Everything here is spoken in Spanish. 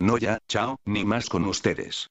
No ya, chao, ni más con ustedes.